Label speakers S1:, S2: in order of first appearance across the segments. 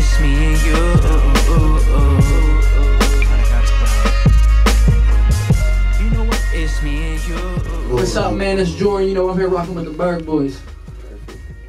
S1: it's me and you. You know what? It's me and you.
S2: What's up, man? It's Jordan. You know, I'm here rocking with the Burgh Boyz.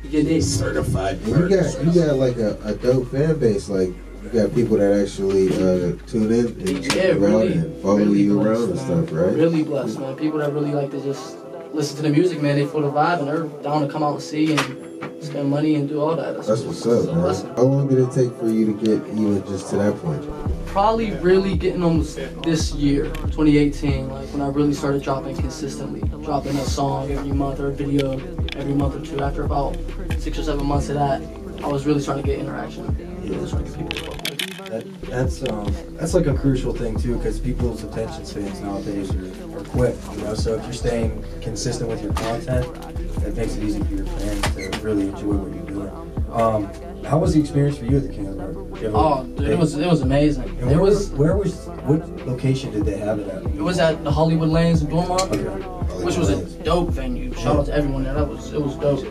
S2: You get this?
S3: Certified
S4: And you got you got like a, a dope fan base. Like you got people that actually uh, tune in and
S2: Yeah,
S4: you
S2: really.
S4: out and follow
S2: really
S4: you
S2: blessed,
S4: around and
S2: man.
S4: stuff, right?
S2: Really blessed, man. People that really like to just listen to the music, man. They feel the vibe and they're down to come out and see and spend money and do all that.
S4: That's what's up, man. How long did it take for you to get even just to that point?
S2: Probably really getting on this year, 2018, like when I really started dropping consistently, dropping a song every month or a video every month or two. After about six or seven months of that, I was really starting to get interaction. Really starting to get people to fuck with me.
S5: That, that's um, that's like a crucial thing too, because people's attention spans nowadays are, are quick. You know, so if you're staying consistent with your content, that makes it easy for your fans to really enjoy what you're doing. Um, how was the experience for you at the King of the Road? Did you ever-
S2: Oh, dude, it was it was amazing.
S5: And
S2: It
S5: where
S2: was
S5: where was what location did they have it at?
S2: it was at the Hollywood Lanes in Dormont,
S5: Okay.
S2: Which was a dope venue. Shout out to everyone there. That was it was dope.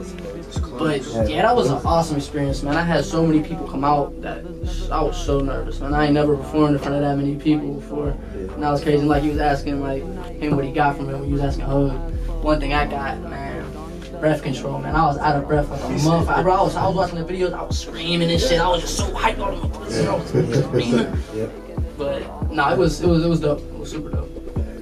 S2: But yeah, that was an awesome experience, man. I had so many people come out that I was so nervous, man. I ain't never performed in front of that many people before. And that was crazy. Like he was asking like him what he got from it when he was asking Hug. One thing I got, man, breath control, man. I was out of breath like a month. I, bro, I was, I was watching the videos, I was screaming and shit. I was just so hyped on my pussy. I was screaming. But no, it was it was it was dope. It was super dope.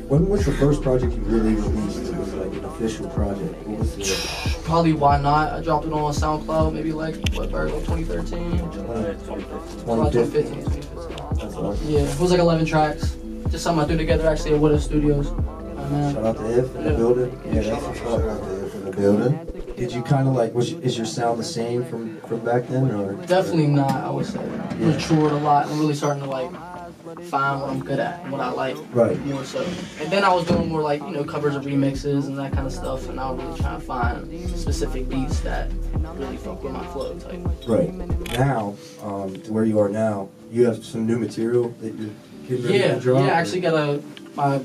S5: When was the first project you really released? It was like an official project. What was the
S2: Probably why not? I dropped it on SoundCloud maybe like what Virgo 2013. Probably 2015. 2015. Yeah, it was like 11 tracks. Just something I threw together actually at Widow Studios. Man.
S5: Uh, Shout out to Iph in the
S2: Yeah.
S5: building. Yeah, that's
S4: Shout out to you from the building.
S5: Did you kind of like? Was is your sound the same from from back then, or
S2: Definitely not, I would say. Matured a lot and really starting to like find what I'm good at and what I like
S5: Right.
S2: more so. And then I was doing more like, you know, covers of remixes and that kind of stuff and I was really trying to find specific beats that really fuck with my flow type.
S5: right now um, to where you are now? You have some new material that you're getting ready
S2: Yeah,
S5: to drop.
S2: yeah. I actually got a my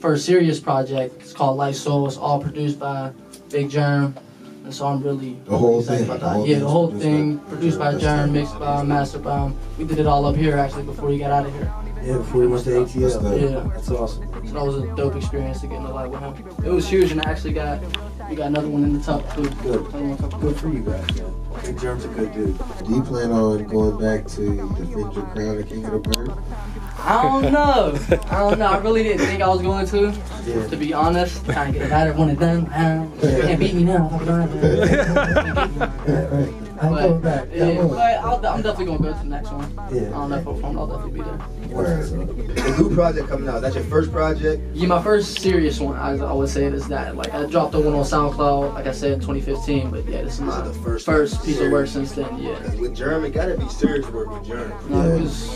S2: first serious project. It's called Light Soul. It's all produced by Big Jerm, and so I'm really
S4: The whole
S2: excited
S4: thing,
S2: about
S4: the whole
S2: yeah, the whole thing
S4: by
S2: produced by
S4: Jerm.
S2: Jerm, mixed by Master Bomb. We did it all up here actually before he got out of here.
S5: yeah, before you went to
S4: That's
S5: ATL.
S4: dope.
S2: Yeah,
S5: That's awesome.
S2: so that was a dope experience to get in the light with him. It was huge, and I actually got we got another one in the top too.
S5: Good.
S2: Another one top
S5: Good for you guys, man. Big Jerm's a good dude.
S4: Do you plan on going back to defend your crown at King of the Burgh?
S2: I don't know. I don't know. I really didn't think I was going to.
S5: Yeah.
S2: To be honest, trying to get it out of one of them. You can't beat me now. Fuck around.
S5: I'm
S2: But,
S5: going back.
S2: yeah,
S5: Come
S2: but. I'll, I'm definitely gonna go to the next one.
S5: Yeah.
S2: I don't know if I'll perform. I'll definitely be there.
S4: Word.
S3: The new project coming out. That's your first project.
S2: Yeah, my first serious one, I, I would say, is that. Like, I dropped the one on SoundCloud, like I said, in 2015. But yeah, this is my
S3: This is the first
S2: first piece of work since then. Yeah.
S3: Because with German, it gotta be serious work with German.
S2: No, it
S4: Yeah.
S2: was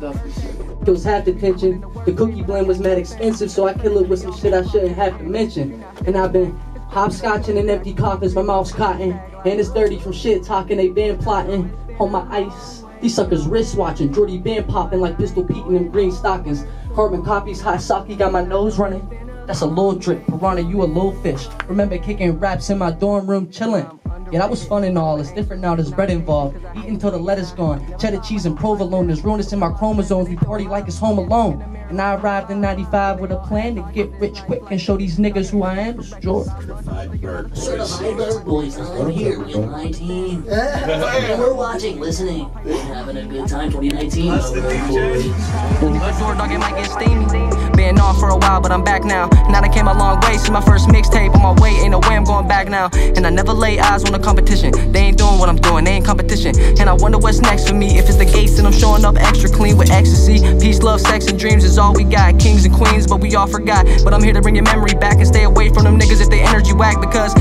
S2: definitely serious.
S6: It was half the tension. The cookie blend was mad expensive, so I kill it with some shit I shouldn't have to mention. And I've been hopscotching in an empty coffins, my mouth's cotton. And it's dirty from shit talking, they been plotting on my ice. These suckers wrist watching, Jordy been popping like Pistol Pete in them green stockings. Carbon copies, hot sake, got my nose running. That's a little drip, piranha, you a little fish. Remember kicking raps in my dorm room, chillin'. Yeah, that was fun and all. It's different now. There's bread involved. Eating till the lettuce gone. Cheddar cheese and provolone. There's ruinous in my chromosomes. We party like it's home alone. And I arrived in 95 with a plan to get rich quick and show these niggas who I am. It's George.
S3: Certified Burgh.
S7: Certified Burgh Boyz, I'm here with my team. and we're watching, listening, and having a good time 2019.
S1: A door dog, it might get steamy. Been off for a while, but I'm back now. Now I came a long way. See my first mixtape on my way. Ain't no way I'm going back now. And I never lay eyes on the competition. They ain't doing what I'm doing, they ain't competition. And I wonder what's next for me. If it's the gates, then I'm showing up extra clean with ecstasy. Peace, love, sex, and dreams is all we got. Kings and queens, but we all forgot. But I'm here to bring your memory back and stay away from them niggas if they energy whack because